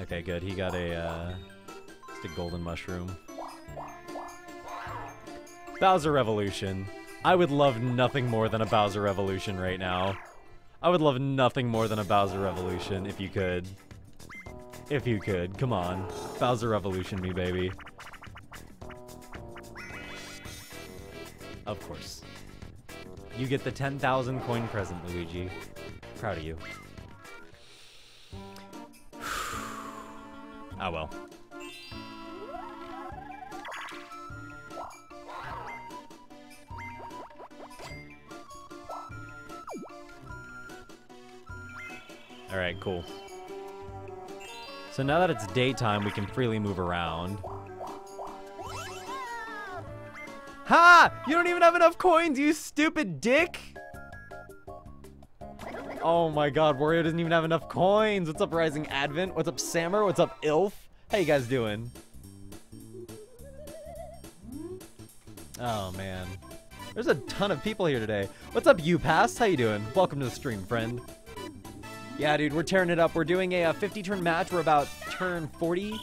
Okay, good. He got a, uh, just a golden mushroom. Bowser Revolution. I would love nothing more than a Bowser Revolution right now. I would love nothing more than a Bowser Revolution if you could. If you could. Come on. Bowser Revolution me, baby. Of course. You get the 10,000 coin present, Luigi. Proud of you. Ah well. Alright, cool. So now that it's daytime, we can freely move around. Ha! You don't even have enough coins, you stupid dick! Oh my god, Wario doesn't even have enough coins. What's up, Rising Advent? What's up, Sammer? What's up, Ilf? How you guys doing? Oh man. There's a ton of people here today. What's up, you past? How you doing? Welcome to the stream, friend. Yeah, dude, we're tearing it up. We're doing a, 50-turn match. We're about turn 40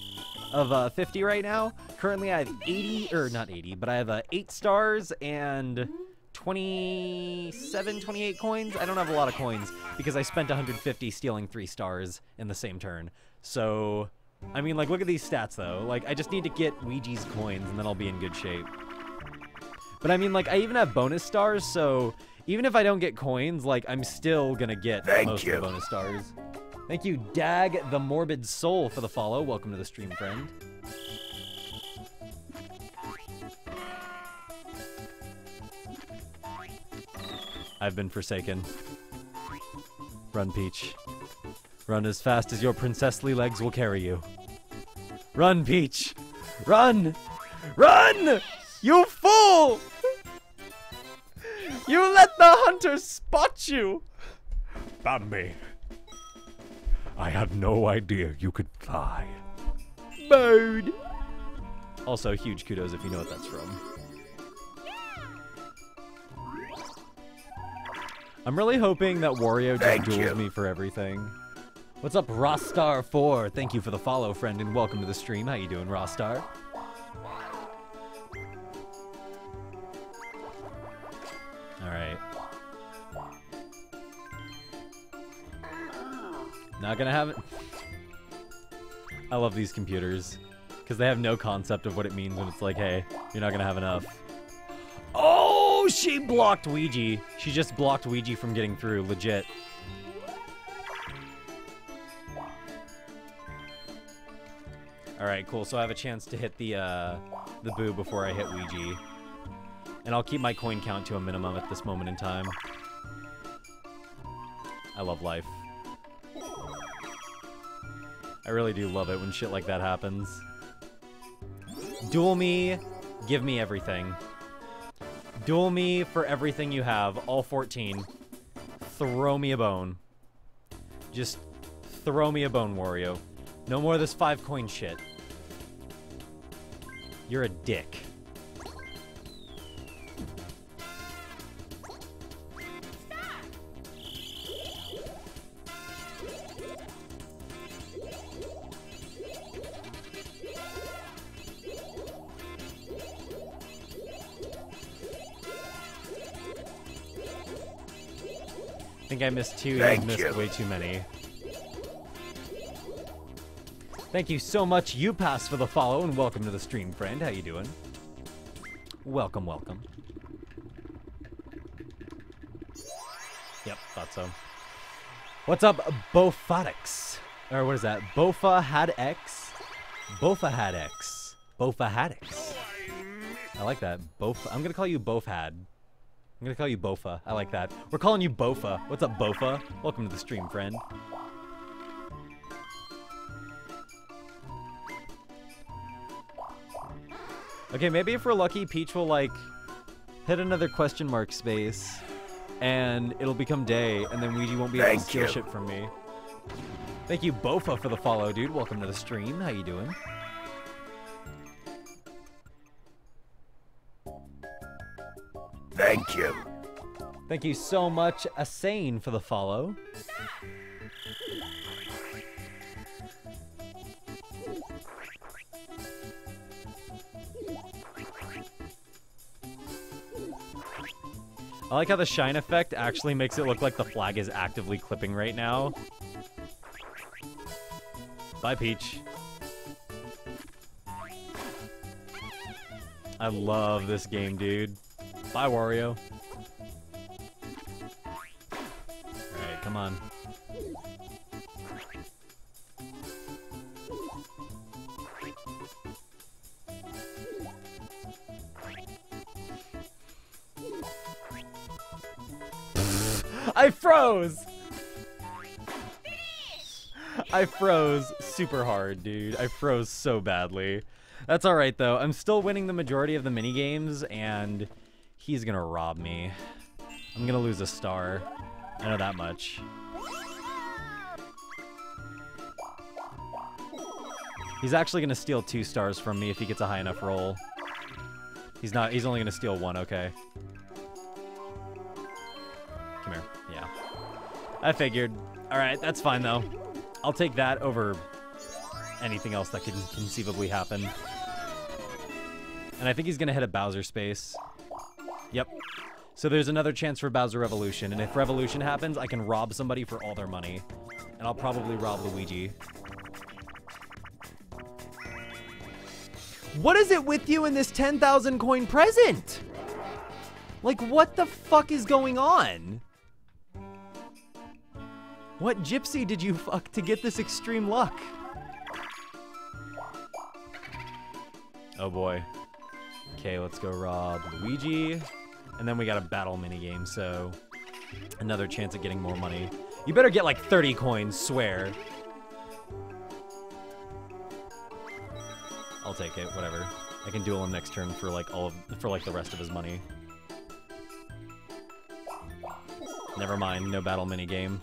of uh, 50 right now. Currently, I have 80, or not 80, but I have uh, 8 stars and 27, 28 coins. I don't have a lot of coins because I spent 150 stealing 3 stars in the same turn. So, I mean, like, look at these stats, though. Like, I just need to get Ouija's coins, and then I'll be in good shape. But I mean, like, I even have bonus stars, so even if I don't get coins, like, I'm still gonna get Thank most you. of the bonus stars. Thank you, Dag the Morbid Soul, for the follow. Welcome to the stream, friend. I've been forsaken. Run, Peach. Run as fast as your princessly legs will carry you. Run, Peach! Run! Run! You fool! You let the hunter spot you! Bambi. I had no idea you could fly. Bird! Also, huge kudos if you know what that's from. I'm really hoping that Wario just Thank duels you. me for everything. What's up, Rostar4? Thank you for the follow, friend, and welcome to the stream. How you doing, Rostar? Alright. Not gonna have it. I love these computers. Because they have no concept of what it means when it's like, hey, you're not gonna have enough. She blocked Ouija. She just blocked Ouija from getting through, legit. Alright, cool. So I have a chance to hit the, uh, the boo before I hit Ouija. And I'll keep my coin count to a minimum at this moment in time. I love life. I really do love it when shit like that happens. Duel me, give me everything. Duel me for everything you have, all 14. Throw me a bone. Just throw me a bone, Wario. No more of this five coin shit. You're a dick. Think I missed two. Thank You've missed you. way too many. Thank you so much, you pass for the follow, and welcome to the stream, friend. How you doing? Welcome, welcome. Yep, thought so. What's up, Bofadix? Or what is that? Bofa had X? Bofa had X. Bofa had X. I like that. Bof. I'm gonna call you Bofad. I'm gonna call you Bofa. I like that. We're calling you Bofa. What's up, Bofa? Welcome to the stream, friend. Okay, maybe if we're lucky, Peach will like hit another question mark space, and it'll become day, and then Ouija won't be able to steal you. shit from me. Thank you, Bofa, for the follow, dude. Welcome to the stream. How you doing? Thank you. Thank you so much, Asane, for the follow. I like how the shine effect actually makes it look like the flag is actively clipping right now. Bye, Peach. I love this game, dude. Bye, Wario. Alright, come on. I froze! I froze super hard, dude. I froze so badly. That's alright, though. I'm still winning the majority of the mini games, and he's gonna rob me. I'm gonna lose a star. I know that much. He's actually gonna steal two stars from me if he gets a high enough roll. He's not, he's only gonna steal one, okay. Come here, yeah. I figured. Alright, that's fine though. I'll take that over anything else that can conceivably happen. And I think he's gonna hit a Bowser space. Yep. So there's another chance for Bowser Revolution, and if Revolution happens, I can rob somebody for all their money. And I'll probably rob Luigi. What is it with you in this 10,000 coin present? Like, what the fuck is going on? What gypsy did you fuck to get this extreme luck? Oh boy. Okay, let's go rob Luigi. And then we got a battle minigame, so another chance at getting more money. You better get like 30 coins, swear. I'll take it, whatever. I can duel him next turn for like all of, for like the rest of his money. Never mind, no battle minigame.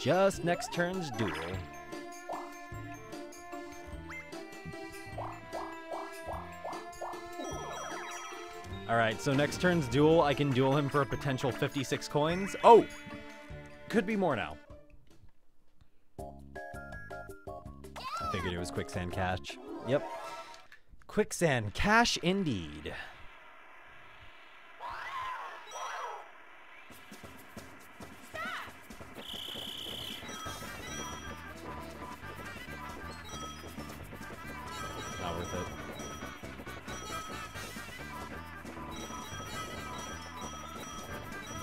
Just next turn's duel. Alright, so next turn's duel, I can duel him for a potential 56 coins. Oh! Could be more now. I figured it was Quicksand Cache. Yep. Quicksand Cache indeed.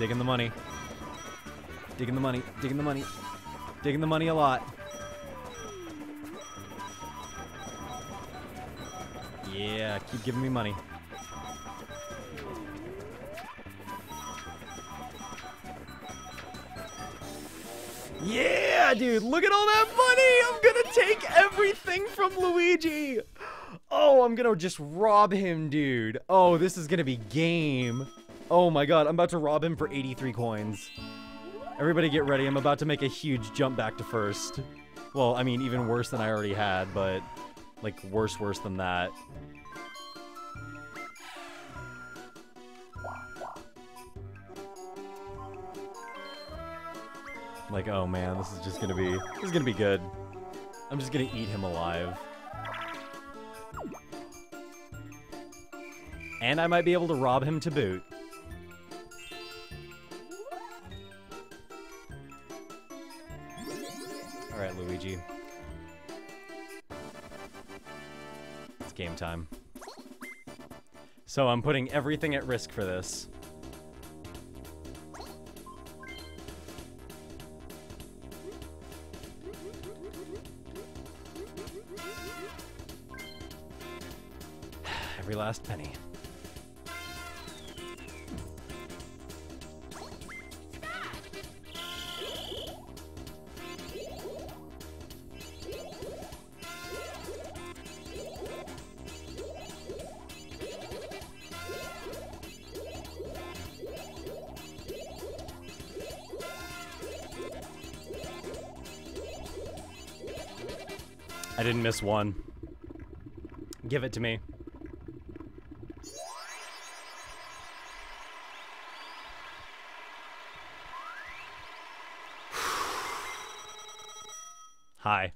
Digging the money. Digging the money. Digging the money. Digging the money a lot. Yeah, keep giving me money. Yeah, dude, look at all that money! I'm gonna take everything from Luigi! Oh, I'm gonna just rob him, dude. Oh, this is gonna be game. Oh my god, I'm about to rob him for 83 coins. Everybody get ready, I'm about to make a huge jump back to first. Well, I mean, even worse than I already had, but like worse, worse than that. Like, oh man, this is just gonna be, this is gonna be good. I'm just gonna eat him alive. And I might be able to rob him to boot. Alright, Luigi. It's game time. So I'm putting everything at risk for this. Every last penny. I didn't miss one. Give it to me. Hi.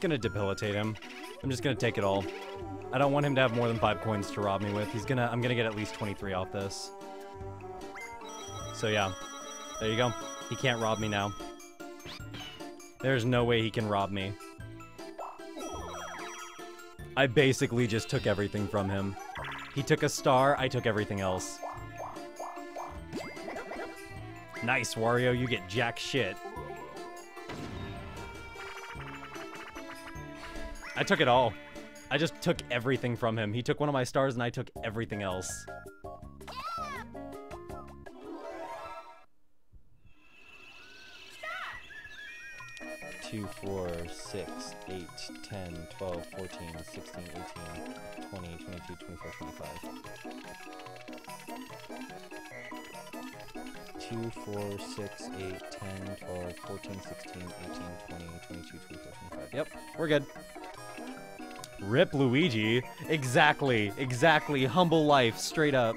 Just gonna debilitate him. I'm just gonna take it all. I don't want him to have more than five coins to rob me with. He's gonna, I'm gonna get at least 23 off this. So yeah, there you go. He can't rob me now. There's no way he can rob me. I basically just took everything from him. He took a star, I took everything else. Nice, Wario, you get jack shit. I took it all. I just took everything from him. He took one of my stars and I took everything else. Two, four, six, eight, 10, 12, 14, 16, 18, 20, 22, 24, 25. 2, 4, 6, 8, 10, 12, 14, 16, 18, 20, 22, 24, 25. Yep, we're good. Rip Luigi. Exactly, exactly. Humble life, straight up.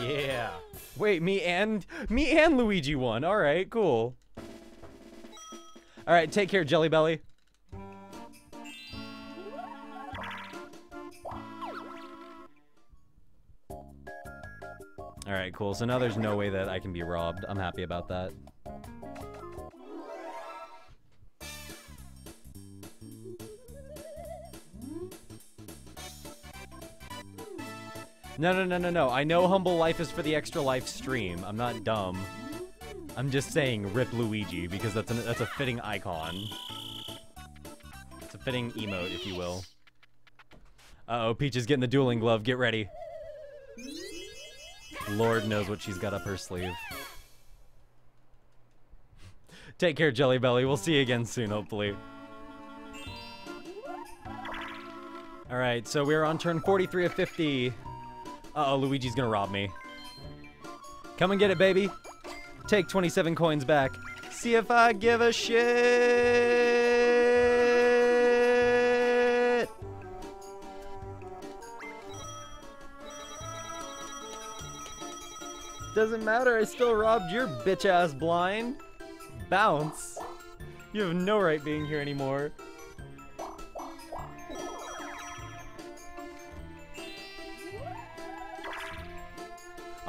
Yeah. Wait, me and me and Luigi won. All right, cool. All right, take care, Jelly Belly. All right, cool. So now there's no way that I can be robbed. I'm happy about that. No, no, no, no, no. I know Humble Life is for the extra life stream. I'm not dumb. I'm just saying Rip Luigi because that's, an, that's a fitting icon. It's a fitting emote, if you will. Uh-oh, Peach is getting the dueling glove. Get ready. Lord knows what she's got up her sleeve. Take care, Jelly Belly. We'll see you again soon, hopefully. Alright, so we're on turn 43 of 50. Uh-oh, Luigi's gonna rob me. Come and get it, baby. Take 27 coins back. See if I give a shit. Doesn't matter, I still robbed your bitch ass blind. Bounce. You have no right being here anymore.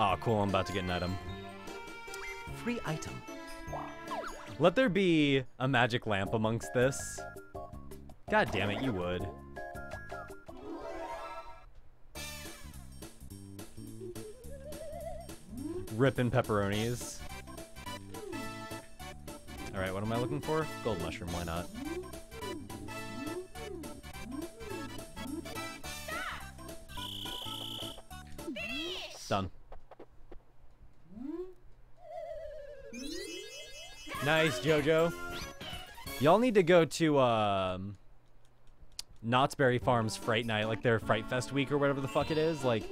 Oh, cool, I'm about to get an item. Free item. Let there be a magic lamp amongst this. God damn it, you would. Rippin' pepperonis. Alright, what am I looking for? Gold mushroom, why not? Done. Nice, Jojo. Y'all need to go to um, Knott's Berry Farms Fright Night, like their Fright Fest week or whatever the fuck it is. Like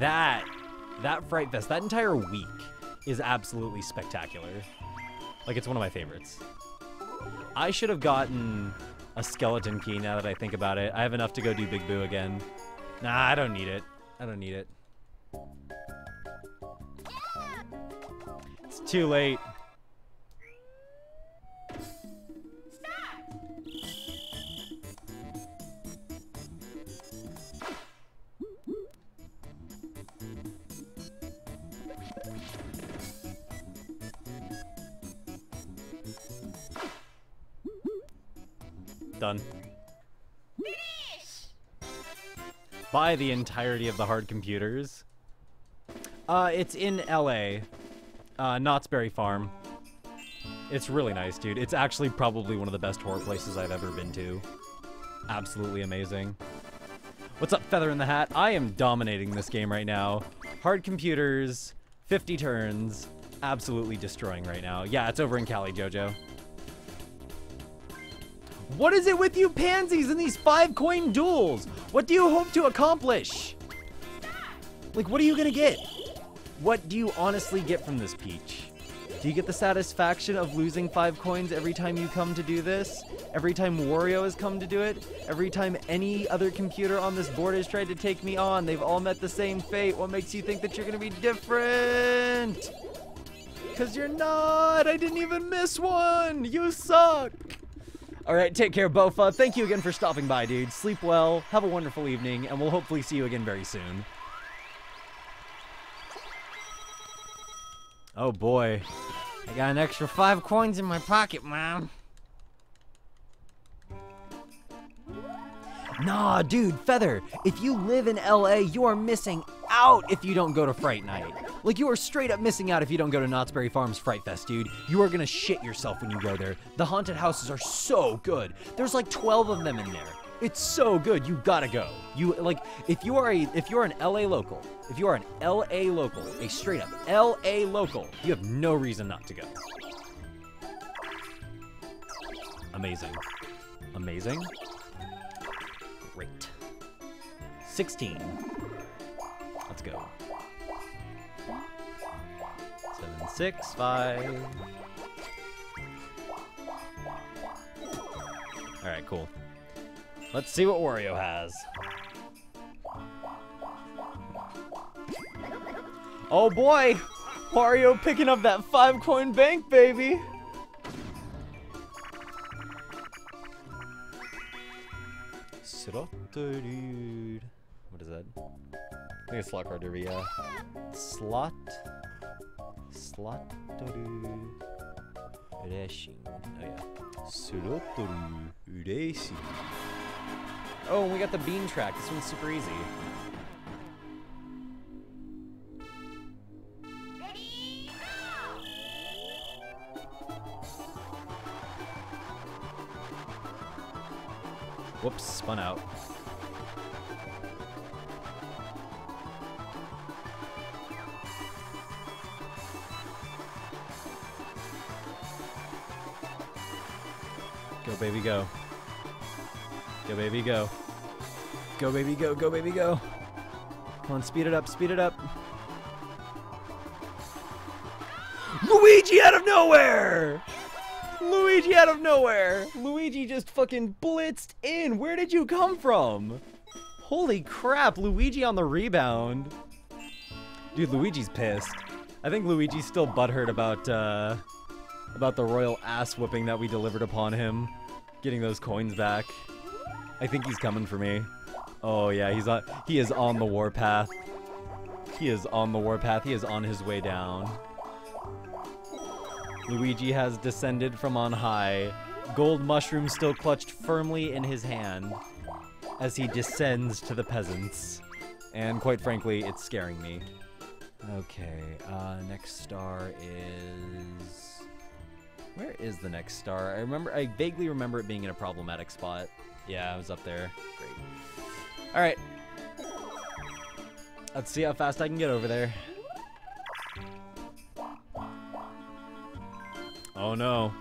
that, that Fright Fest, that entire week is absolutely spectacular. Like it's one of my favorites. I should have gotten a skeleton key now that I think about it. I have enough to go do Big Boo again. Nah, I don't need it. I don't need it. It's too late. Done. Buy the entirety of the hard computers. Uh, it's in LA. Uh, Knott's Berry Farm. It's really nice, dude. It's actually probably one of the best horror places I've ever been to. Absolutely amazing. What's up, Feather in the Hat? I am dominating this game right now. Hard computers, 50 turns, absolutely destroying right now. Yeah, it's over in Cali, Jojo. What is it with you pansies and these five coin duels? What do you hope to accomplish? Like, what are you gonna get? What do you honestly get from this Peach? Do you get the satisfaction of losing five coins every time you come to do this? Every time Wario has come to do it? Every time any other computer on this board has tried to take me on? They've all met the same fate. What makes you think that you're gonna be different? Cause you're not! I didn't even miss one! You suck! Alright, take care, Bofa. Thank you again for stopping by, dude. Sleep well, have a wonderful evening, and we'll hopefully see you again very soon. Oh boy. I got an extra five coins in my pocket, Mom. Nah, dude, Feather, if you live in LA, you are missing out if you don't go to Fright Night. Like, you are straight up missing out if you don't go to Knott's Berry Farms Fright Fest, dude. You are gonna shit yourself when you go there. The haunted houses are so good. There's like 12 of them in there. It's so good. You gotta go. You like if you are a if you're an LA local, if you are an LA local, a straight up LA local, you have no reason not to go. Amazing. Amazing. 16. Let's go. Seven, six, five. All right, cool. Let's see what Wario has. Oh boy! Wario picking up that five coin bank, baby! Slotterud. What is that? I think it's slot card derby, yeah. Slot. Slotterud. Racing. Oh yeah. Racing. Oh, we got the bean track. This one's super easy. Whoops, spun out. Baby, go. Go, baby, go. Go, baby, go. Go, baby, go. Come on, speed it up, speed it up. Luigi out of nowhere! Luigi out of nowhere! Luigi just fucking blitzed in. Where did you come from? Holy crap, Luigi on the rebound. Dude, Luigi's pissed. I think Luigi's still butthurt about, uh, about the royal ass whooping that we delivered upon him. Getting those coins back. I think he's coming for me. Oh yeah, he's on, he is on the warpath. He is on the warpath. He is on his way down. Luigi has descended from on high, gold mushroom still clutched firmly in his hand as he descends to the peasants. And quite frankly, it's scaring me. Okay, uh, next star is... Where is the next star? I remember, I vaguely remember it being in a problematic spot. Yeah, I was up there. Great. Alright. Let's see how fast I can get over there. Oh no.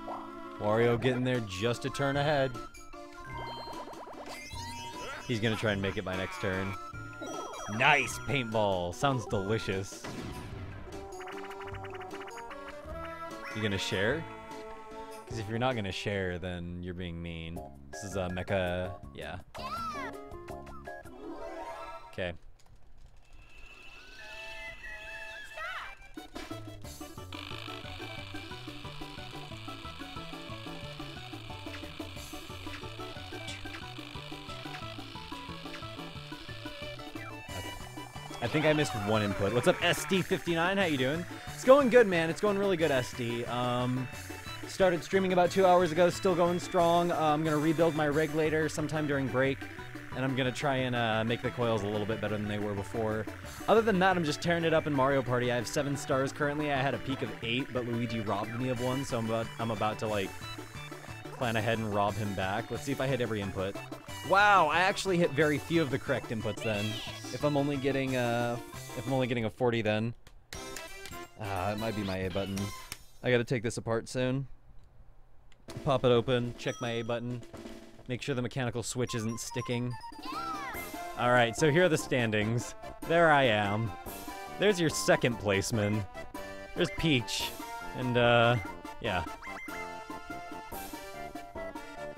Wario getting there just a turn ahead. He's gonna try and make it by next turn. Nice paintball. Sounds delicious. You gonna share? Because if you're not gonna share, then you're being mean. This is a mecha. Yeah. Okay. I think I missed one input. What's up, SD59? How you doing? It's going good, man. It's going really good, SD. Um, started streaming about two hours ago. Still going strong. Uh, I'm gonna rebuild my rig later, sometime during break, and I'm gonna try and uh, make the coils a little bit better than they were before. Other than that, I'm just tearing it up in Mario Party. I have seven stars currently. I had a peak of eight, but Luigi robbed me of one, so I'm about I'm about to like plan ahead and rob him back. Let's see if I hit every input. Wow, I actually hit very few of the correct inputs then. If I'm only getting a, if I'm only getting a 40 then. Ah, it might be my A button. I gotta take this apart soon. Pop it open, check my A button, make sure the mechanical switch isn't sticking. Alright, so here are the standings. There I am. There's your second placeman. There's Peach. And, uh, yeah.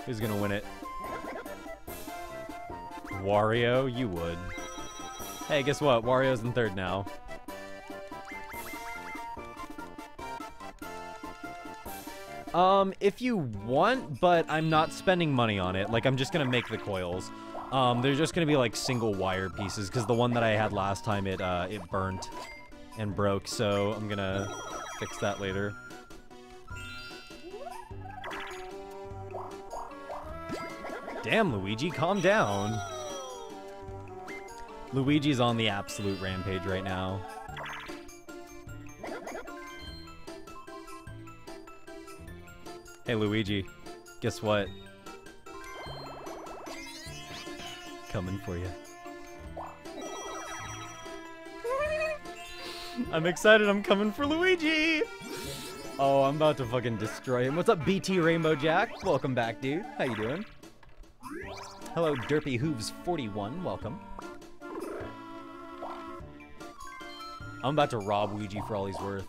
Who's gonna win it? Wario? You would. Hey, guess what? Wario's in third now. Um, if you want, but I'm not spending money on it. Like, I'm just gonna make the coils. Um, they're just gonna be like single wire pieces, because the one that I had last time, it, uh, it burnt and broke, so I'm gonna fix that later. Damn, Luigi, calm down. Luigi's on the absolute rampage right now. Hey, Luigi. Guess what? Coming for you. I'm excited. I'm coming for Luigi. Oh, I'm about to fucking destroy him. What's up, BT Rainbow Jack? Welcome back, dude. How you doing? Hello, Derpy Hooves 41. Welcome. I'm about to rob Ouija for all he's worth.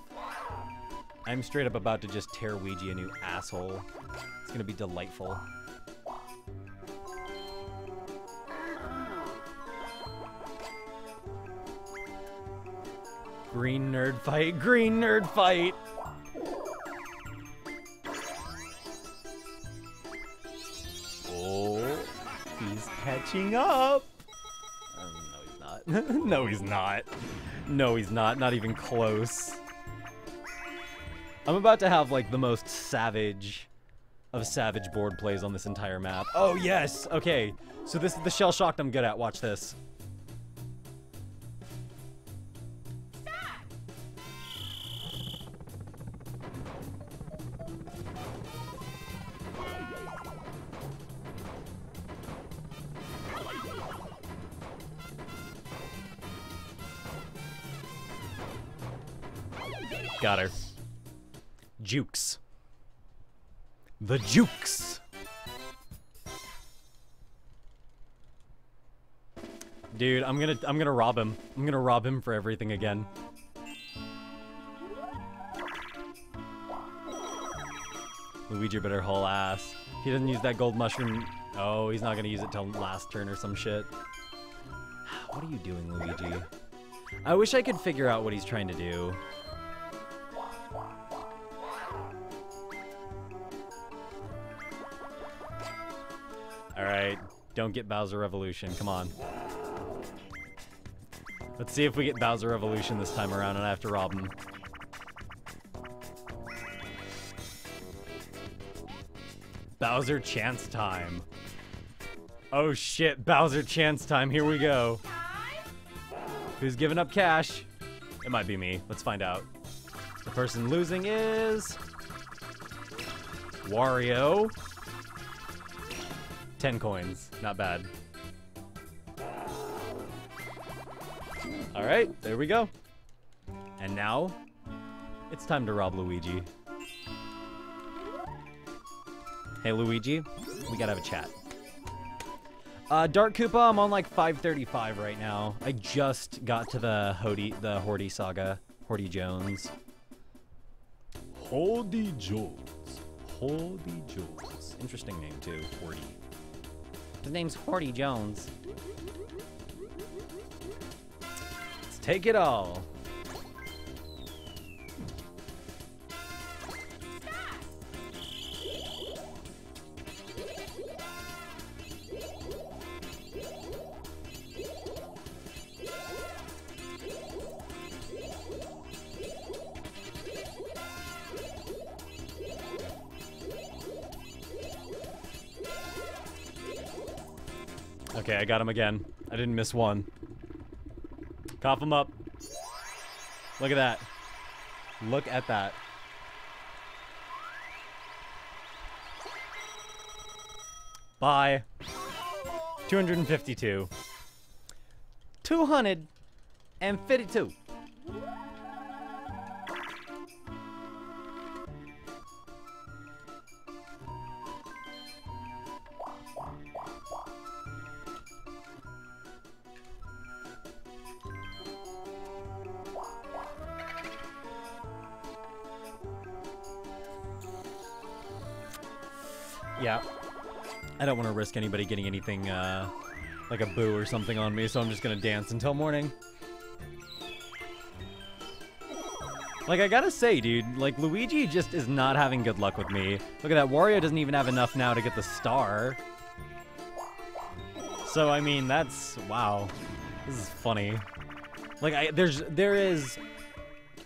I'm straight up about to just tear Ouija a new asshole. It's gonna be delightful. Green nerd fight, green nerd fight! Oh, he's catching up! Um, no, he's not. no, he's not. No, he's not. Not even close. I'm about to have, like, the most savage of savage board plays on this entire map. Oh, yes! Okay, so this is the shell shocked I'm good at. Watch this. Got her. Jukes. The Jukes. Dude, I'm gonna I'm gonna rob him. I'm gonna rob him for everything again. Luigi better haul ass. He doesn't use that gold mushroom. Oh, he's not gonna use it till last turn or some shit. What are you doing, Luigi? I wish I could figure out what he's trying to do. Don't get Bowser Revolution, come on. Let's see if we get Bowser Revolution this time around and I have to rob him. Bowser Chance Time. Oh shit, Bowser Chance Time, here we go. Who's giving up cash? It might be me, let's find out. The person losing is... Wario. 10 coins. Not bad. Alright, there we go. And now, it's time to rob Luigi. Hey Luigi, we gotta have a chat. Uh, Dark Koopa, I'm on like 535 right now. I just got to the Hody, the Horty saga. Horty Jones. Horty Jones. Horty Jones. Interesting name too, Horty. His name's Horty Jones. Let's take it all. I got him again. I didn't miss one. Cough him up. Look at that. Look at that. Bye. 252. 252. Don't want to risk anybody getting anything, uh, like a boo or something on me, so I'm just gonna dance until morning. Like, I gotta say, dude, like, Luigi just is not having good luck with me. Look at that, Wario doesn't even have enough now to get the star. So, I mean, that's, wow. This is funny. Like, I, there's, there is,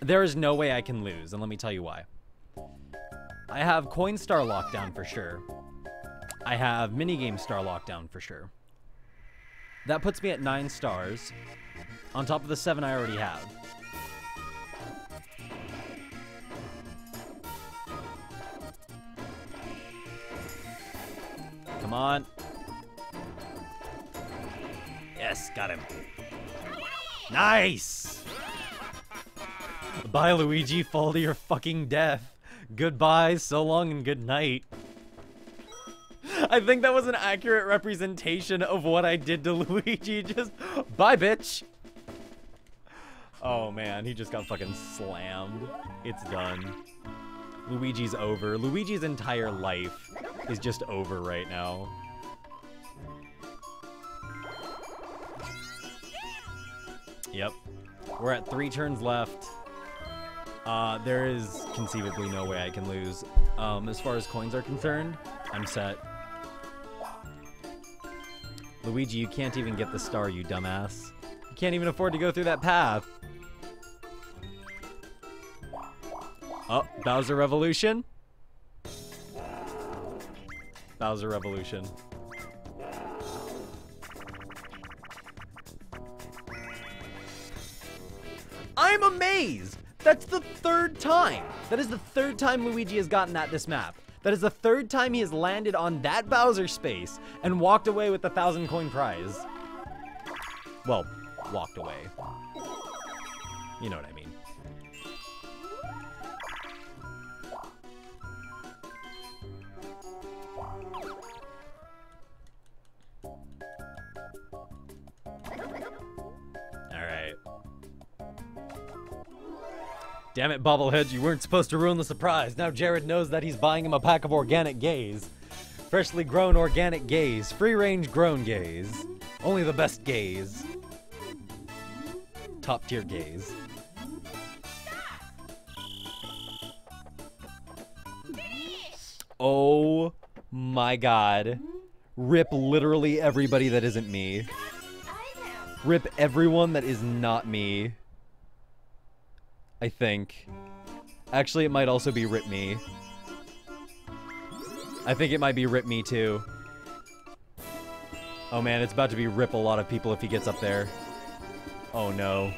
there is no way I can lose, and let me tell you why. I have Coin Star Lockdown for sure. I have Minigame Star Lockdown for sure. That puts me at nine stars, on top of the seven I already have. Come on. Yes, got him. Nice! Bye, Luigi. Fall to your fucking death. Goodbye, so long, and good night. I think that was an accurate representation of what I did to Luigi. Just, bye, bitch. Oh, man. He just got fucking slammed. It's done. Luigi's over. Luigi's entire life is just over right now. Yep. We're at three turns left. Uh, there is conceivably no way I can lose. Um, as far as coins are concerned, I'm set. Luigi, you can't even get the star, you dumbass. You can't even afford to go through that path. Oh, Bowser Revolution. Bowser Revolution. I'm amazed! That's the third time. That is the third time Luigi has gotten that this map. That is the third time he has landed on that Bowser space and walked away with the thousand coin prize. Well, walked away. You know what I mean. Damn it, Bobblehead, you weren't supposed to ruin the surprise. Now Jared knows that he's buying him a pack of organic gays. Freshly grown organic gays. Free range grown gays. Only the best gays. Top tier gays. Oh my god. Rip literally everybody that isn't me. Rip everyone that is not me. I think. Actually, it might also be Rip Me. I think it might be Rip Me too. Oh man, it's about to be Rip a lot of people if he gets up there. Oh no.